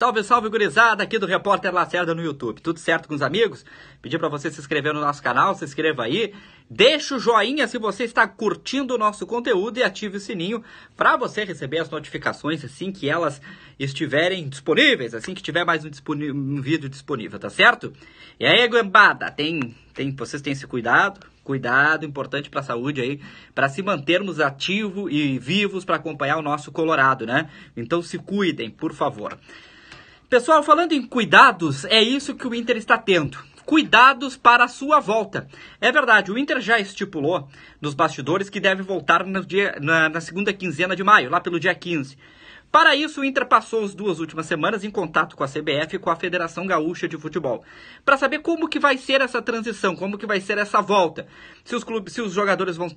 Salve, salve, gurizada, aqui do Repórter Lacerda no YouTube. Tudo certo com os amigos? Pedir para você se inscrever no nosso canal, se inscreva aí. Deixa o joinha se você está curtindo o nosso conteúdo e ative o sininho para você receber as notificações assim que elas estiverem disponíveis, assim que tiver mais um, um vídeo disponível, tá certo? E aí, guambada, tem, tem, vocês têm esse cuidado? Cuidado, importante para a saúde aí, para se mantermos ativos e vivos para acompanhar o nosso Colorado, né? Então se cuidem, por favor. Pessoal, falando em cuidados, é isso que o Inter está tendo. Cuidados para a sua volta. É verdade, o Inter já estipulou nos bastidores que deve voltar dia, na, na segunda quinzena de maio, lá pelo dia 15. Para isso, o Inter passou as duas últimas semanas em contato com a CBF e com a Federação Gaúcha de Futebol, para saber como que vai ser essa transição, como que vai ser essa volta. Se os clubes, se os jogadores vão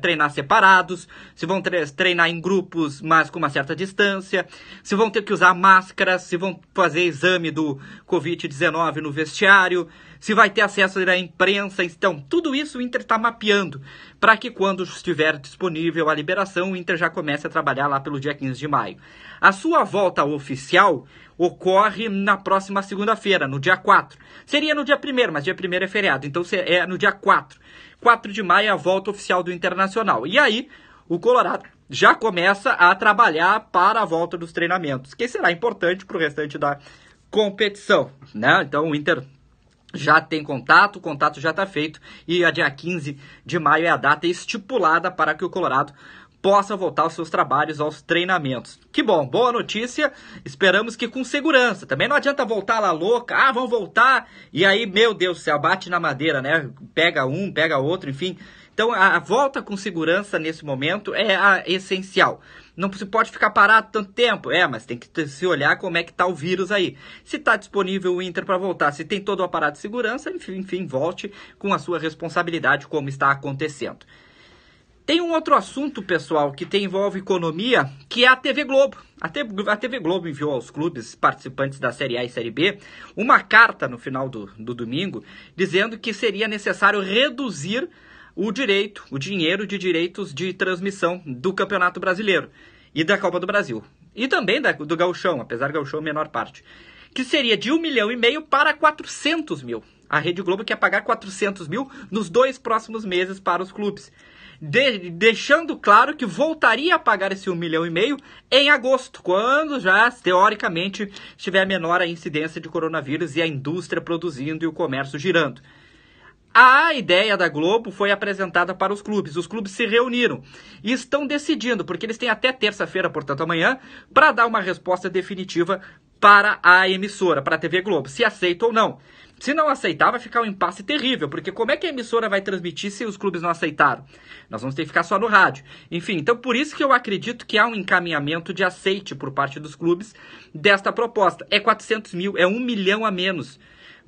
treinar separados, se vão treinar em grupos, mas com uma certa distância, se vão ter que usar máscaras, se vão fazer exame do COVID-19 no vestiário, se vai ter acesso à imprensa. Então, tudo isso o Inter está mapeando para que quando estiver disponível a liberação, o Inter já comece a trabalhar lá pelo dia 15 de maio. A sua volta oficial ocorre na próxima segunda-feira, no dia 4. Seria no dia 1 mas dia 1 é feriado, então é no dia 4. 4 de maio é a volta oficial do Internacional. E aí, o Colorado já começa a trabalhar para a volta dos treinamentos, que será importante para o restante da competição. Né? Então, o Inter já tem contato, o contato já está feito e a dia 15 de maio é a data estipulada para que o Colorado possa voltar aos seus trabalhos, aos treinamentos. Que bom, boa notícia. Esperamos que com segurança. Também não adianta voltar lá louca, ah, vão voltar e aí, meu Deus do céu, bate na madeira, né? Pega um, pega outro, enfim. Então, a volta com segurança nesse momento é a essencial. Não se pode ficar parado tanto tempo. É, mas tem que se olhar como é que está o vírus aí. Se está disponível o Inter para voltar, se tem todo o aparato de segurança, enfim, enfim, volte com a sua responsabilidade, como está acontecendo. Tem um outro assunto, pessoal, que tem, envolve economia, que é a TV Globo. A TV, a TV, Globo enviou aos clubes participantes da Série A e Série B uma carta no final do, do domingo dizendo que seria necessário reduzir o direito, o dinheiro de direitos de transmissão do Campeonato Brasileiro e da Copa do Brasil. E também da, do Gauchão, apesar do Gauchão menor parte. Que seria de 1 milhão e meio para 400 mil. A Rede Globo quer pagar 400 mil nos dois próximos meses para os clubes de, deixando claro que voltaria a pagar esse um milhão e meio em agosto, quando já, teoricamente, estiver menor a incidência de coronavírus e a indústria produzindo e o comércio girando. A ideia da Globo foi apresentada para os clubes. Os clubes se reuniram e estão decidindo, porque eles têm até terça-feira, portanto amanhã, para dar uma resposta definitiva para a emissora, para a TV Globo, se aceita ou não. Se não aceitar, vai ficar um impasse terrível, porque como é que a emissora vai transmitir se os clubes não aceitaram? Nós vamos ter que ficar só no rádio. Enfim, então por isso que eu acredito que há um encaminhamento de aceite por parte dos clubes desta proposta. É 400 mil, é um milhão a menos.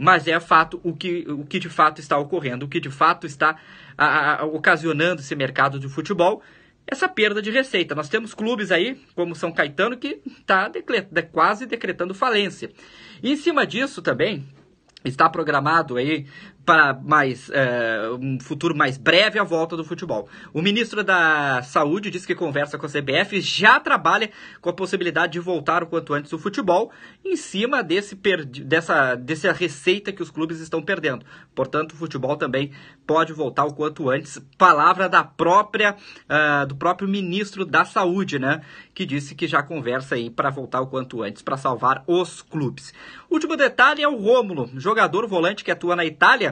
Mas é fato o que, o que de fato está ocorrendo, o que de fato está a, a, ocasionando esse mercado de futebol essa perda de receita. Nós temos clubes aí, como São Caetano, que está quase decretando falência. E em cima disso também, está programado aí para mais é, um futuro mais breve a volta do futebol. O ministro da Saúde disse que conversa com a CBF já trabalha com a possibilidade de voltar o quanto antes o futebol em cima desse dessa, dessa receita que os clubes estão perdendo. Portanto, o futebol também pode voltar o quanto antes. Palavra da própria uh, do próprio ministro da Saúde, né, que disse que já conversa aí para voltar o quanto antes para salvar os clubes. Último detalhe é o Rômulo, jogador volante que atua na Itália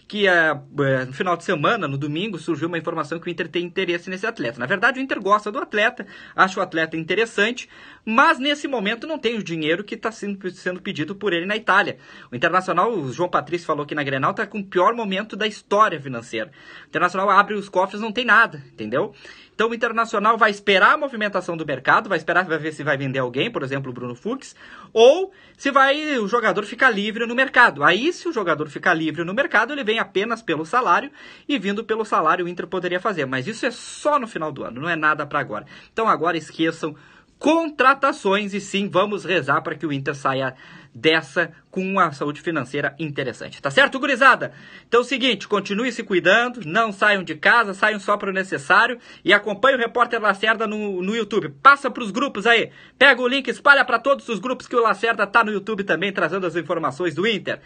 que uh, no final de semana, no domingo, surgiu uma informação que o Inter tem interesse nesse atleta. Na verdade, o Inter gosta do atleta, acha o atleta interessante, mas nesse momento não tem o dinheiro que está sendo, sendo pedido por ele na Itália. O Internacional, o João Patrício falou aqui na Grenal, está com o pior momento da história financeira. O Internacional abre os cofres, não tem nada, entendeu? Então o Internacional vai esperar a movimentação do mercado, vai esperar vai ver se vai vender alguém, por exemplo, o Bruno Fux, ou se vai o jogador ficar livre no mercado. Aí, se o jogador ficar livre no mercado, ele vem apenas pelo salário e vindo pelo salário o Inter poderia fazer. Mas isso é só no final do ano, não é nada para agora. Então agora esqueçam contratações. E sim, vamos rezar para que o Inter saia dessa com uma saúde financeira interessante. Tá certo, gurizada? Então é o seguinte, continue se cuidando, não saiam de casa, saiam só para o necessário e acompanhe o Repórter Lacerda no, no YouTube. Passa para os grupos aí, pega o link, espalha para todos os grupos que o Lacerda tá no YouTube também, trazendo as informações do Inter.